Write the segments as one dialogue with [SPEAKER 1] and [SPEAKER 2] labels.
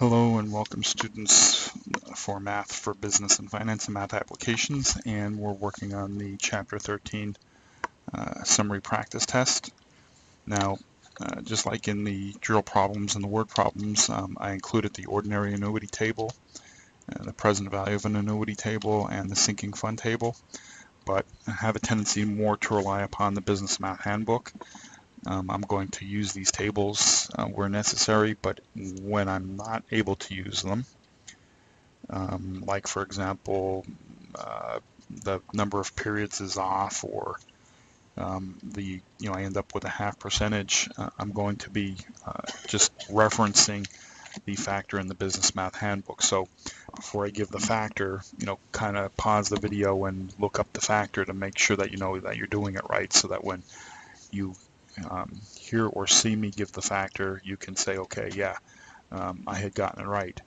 [SPEAKER 1] Hello and welcome students for Math for Business and Finance and Math Applications and we're working on the Chapter 13 uh, Summary Practice Test. Now uh, just like in the drill problems and the word problems um, I included the ordinary annuity table, uh, the present value of an annuity table and the sinking fund table but I have a tendency more to rely upon the Business Math Handbook um, I'm going to use these tables uh, where necessary, but when I'm not able to use them, um, like for example, uh, the number of periods is off or um, the you know I end up with a half percentage, uh, I'm going to be uh, just referencing the factor in the business math handbook. So before I give the factor, you know, kind of pause the video and look up the factor to make sure that you know that you're doing it right so that when you um, hear or see me give the factor, you can say, okay, yeah, um, I had gotten it right.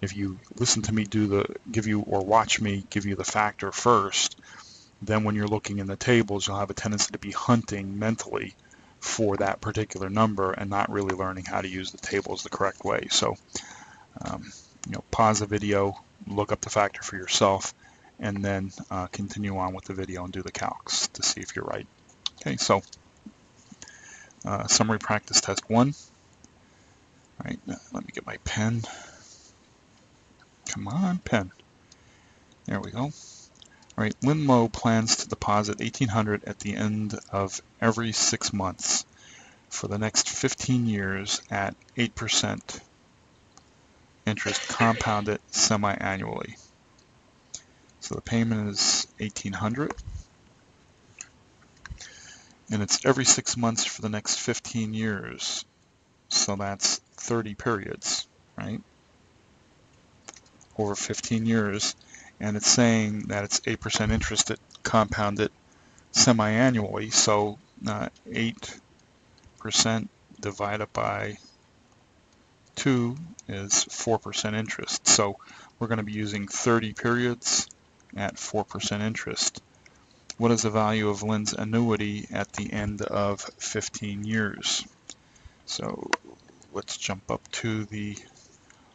[SPEAKER 1] If you listen to me do the, give you, or watch me give you the factor first, then when you're looking in the tables, you'll have a tendency to be hunting mentally for that particular number and not really learning how to use the tables the correct way. So, um, you know, pause the video, look up the factor for yourself, and then uh, continue on with the video and do the calcs to see if you're right. Okay, so uh, summary practice test one. All right, let me get my pen. Come on, pen. There we go. All right, Lowe plans to deposit 1800 at the end of every six months for the next 15 years at 8% interest compounded semi-annually. So the payment is 1800 and it's every six months for the next 15 years. So that's 30 periods, right? Over 15 years. And it's saying that it's 8% interest at compounded semi-annually. So uh, 8% divided by 2 is 4% interest. So we're going to be using 30 periods at 4% interest what is the value of Lynn's annuity at the end of 15 years? So let's jump up to the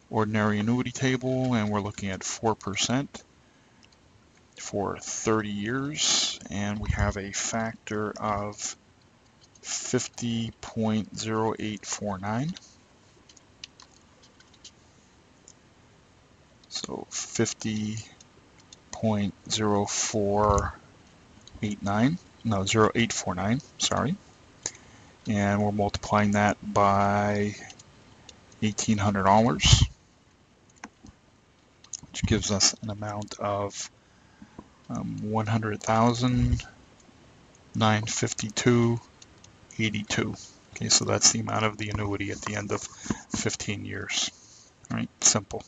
[SPEAKER 1] ordinary annuity table and we're looking at 4% for 30 years and we have a factor of 50.0849. So 50.04 89, no, 0849, sorry. And we're multiplying that by $1,800, which gives us an amount of um, 100,952.82. Okay, so that's the amount of the annuity at the end of 15 years. All right, simple.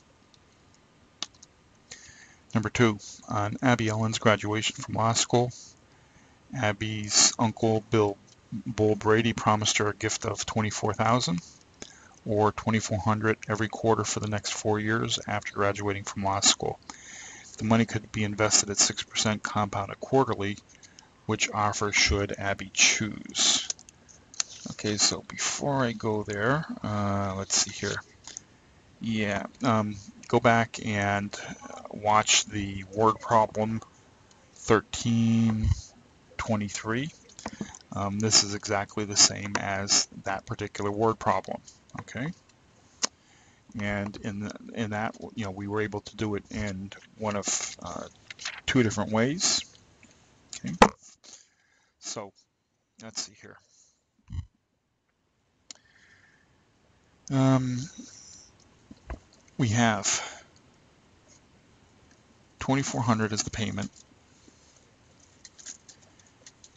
[SPEAKER 1] Number two, on Abby Ellen's graduation from law school, Abby's uncle, Bill Bull Brady, promised her a gift of 24000 or 2400 every quarter for the next four years after graduating from law school. The money could be invested at 6% compounded quarterly. Which offer should Abby choose? Okay, so before I go there, uh, let's see here. Yeah, um, go back and watch the word problem 13 23. Um, this is exactly the same as that particular word problem, okay? And in, the, in that, you know, we were able to do it in one of uh, two different ways, okay? So, let's see here. Um, we have 2400 is the payment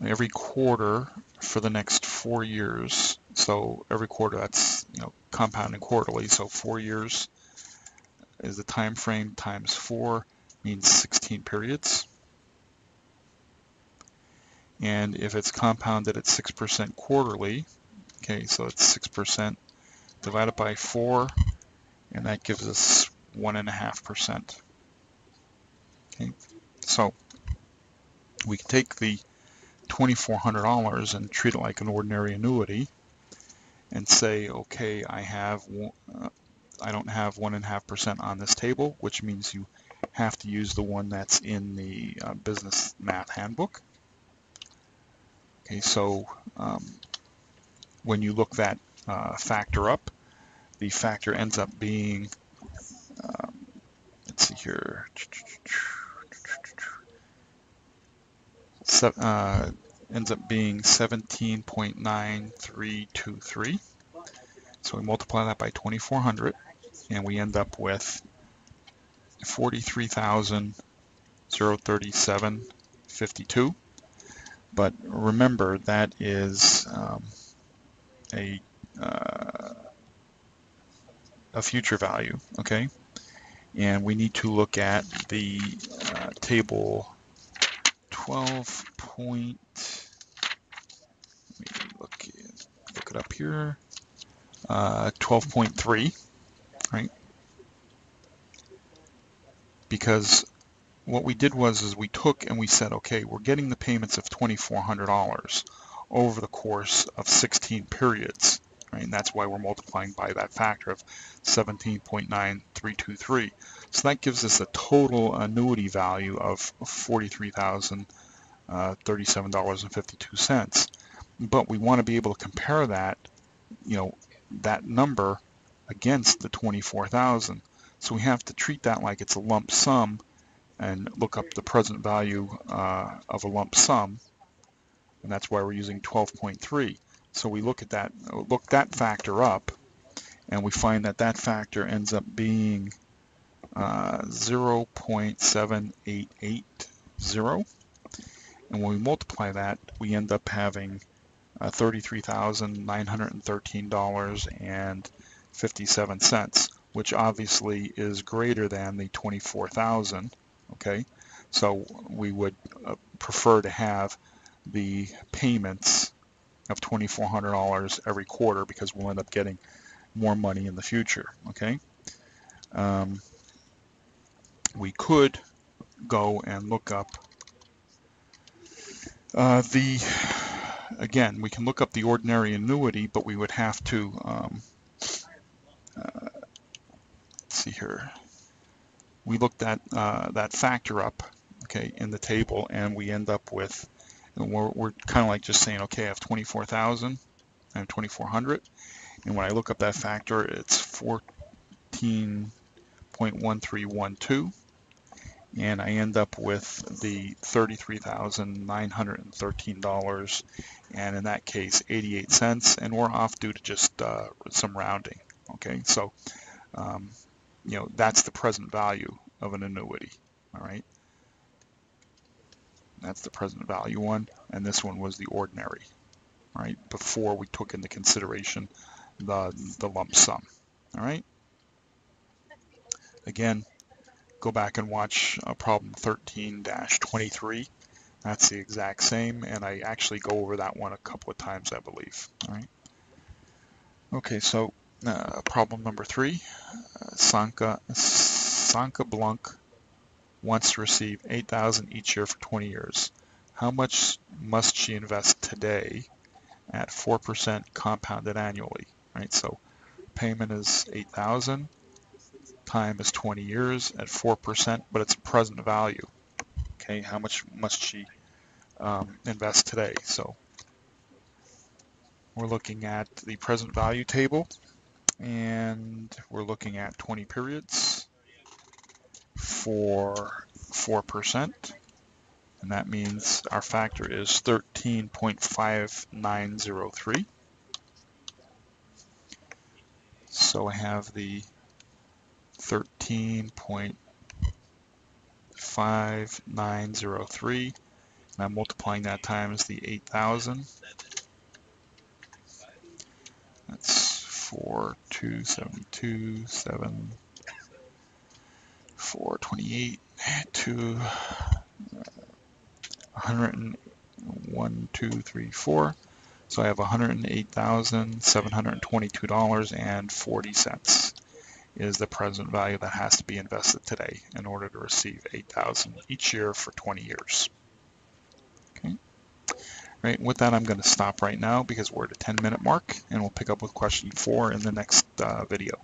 [SPEAKER 1] every quarter for the next four years. So every quarter that's you know compounding quarterly. So four years is the time frame times four means 16 periods. And if it's compounded at 6% quarterly, okay, so it's 6% divided by 4, and that gives us 1.5%. Okay, so we can take the $2,400 and treat it like an ordinary annuity and say, okay, I have I don't have one and a half percent on this table, which means you have to use the one that's in the uh, business math handbook. Okay, so um, when you look that uh, factor up, the factor ends up being, um, let's see here, uh, ends up being 17.9323. So we multiply that by 2400 and we end up with 43,037.52. But remember that is um, a uh, a future value, okay? And we need to look at the uh, table 12 point, let me look, look it up here, uh, 12.3, right? Because what we did was is we took and we said, okay, we're getting the payments of $2,400 over the course of 16 periods, right? And that's why we're multiplying by that factor of 17.9323. So that gives us a total annuity value of $43,037.52. Uh, but we want to be able to compare that, you know, that number against the 24,000. So we have to treat that like it's a lump sum and look up the present value uh, of a lump sum. And that's why we're using 12.3. So we look at that, look that factor up, and we find that that factor ends up being uh, 0.7880. And when we multiply that, we end up having uh, $33,913.57, which obviously is greater than the 24,000. Okay, so we would uh, prefer to have the payments of $2,400 every quarter because we'll end up getting more money in the future. Okay, um, we could go and look up uh, the again, we can look up the ordinary annuity, but we would have to, um, uh, see here, we looked at uh, that factor up, okay, in the table, and we end up with, we're, we're kind of like just saying, okay, I have 24,000, I have 2,400, and when I look up that factor, it's 14.1312, and I end up with the $33,913 and in that case 88 cents. And we're off due to just uh, some rounding okay? So um, you know that's the present value of an annuity all right that's the present value one and this one was the ordinary right? before we took into consideration the the lump sum all right again go back and watch uh, problem 13-23. That's the exact same, and I actually go over that one a couple of times, I believe. All right. Okay, so uh, problem number three, uh, Sanka, Sanka Blanc wants to receive 8000 each year for 20 years. How much must she invest today at 4% compounded annually? Right, so payment is 8000 time is 20 years at 4%, but it's present value. Okay, how much must she um, invest today? So we're looking at the present value table and we're looking at 20 periods for 4%. And that means our factor is 13.5903. So I have the 13.5903 and I'm multiplying that times the 8,000 that's 4272 7 428 to 101 2 3 4 so I have $108,722.40 is the present value that has to be invested today in order to receive 8000 each year for 20 years. Okay. Right, with that I'm going to stop right now because we're at a 10 minute mark and we'll pick up with question four in the next uh, video.